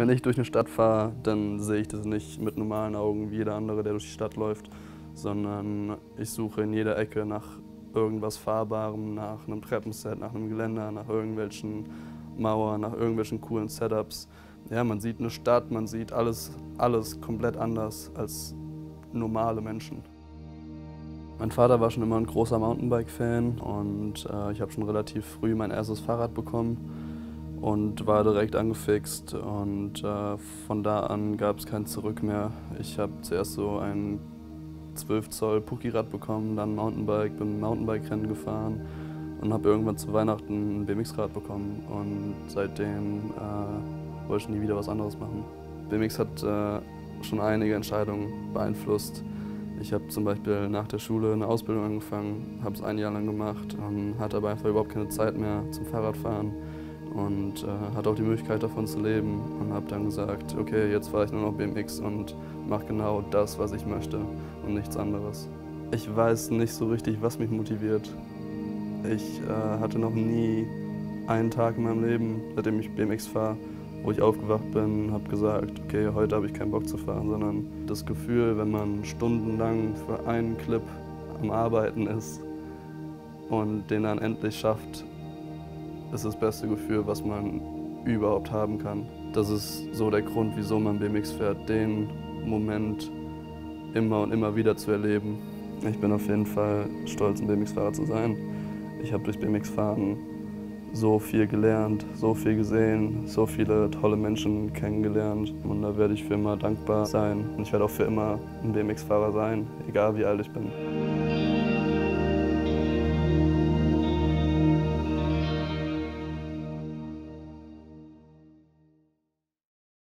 Wenn ich durch eine Stadt fahre, dann sehe ich das nicht mit normalen Augen wie jeder andere, der durch die Stadt läuft, sondern ich suche in jeder Ecke nach irgendwas Fahrbarem, nach einem Treppenset, nach einem Geländer, nach irgendwelchen Mauern, nach irgendwelchen coolen Setups. Ja, man sieht eine Stadt, man sieht alles, alles komplett anders als normale Menschen. Mein Vater war schon immer ein großer Mountainbike-Fan und äh, ich habe schon relativ früh mein erstes Fahrrad bekommen und war direkt angefixt und äh, von da an gab es kein Zurück mehr. Ich habe zuerst so ein 12 Zoll Puki-Rad bekommen, dann Mountainbike, bin Mountainbike-Rennen gefahren und habe irgendwann zu Weihnachten ein BMX-Rad bekommen und seitdem äh, wollte ich nie wieder was anderes machen. BMX hat äh, schon einige Entscheidungen beeinflusst. Ich habe zum Beispiel nach der Schule eine Ausbildung angefangen, habe es ein Jahr lang gemacht, ähm, hatte aber einfach überhaupt keine Zeit mehr zum Fahrradfahren und äh, hatte auch die Möglichkeit davon zu leben und habe dann gesagt, okay, jetzt fahre ich nur noch BMX und mache genau das, was ich möchte und nichts anderes. Ich weiß nicht so richtig, was mich motiviert. Ich äh, hatte noch nie einen Tag in meinem Leben, seitdem ich BMX fahre, wo ich aufgewacht bin, habe gesagt, okay, heute habe ich keinen Bock zu fahren, sondern das Gefühl, wenn man stundenlang für einen Clip am Arbeiten ist und den dann endlich schafft, ist das beste Gefühl, was man überhaupt haben kann. Das ist so der Grund, wieso man BMX fährt, den Moment immer und immer wieder zu erleben. Ich bin auf jeden Fall stolz, ein BMX-Fahrer zu sein. Ich habe durch BMX-Fahren so viel gelernt, so viel gesehen, so viele tolle Menschen kennengelernt. Und da werde ich für immer dankbar sein. Und ich werde auch für immer ein BMX-Fahrer sein, egal wie alt ich bin.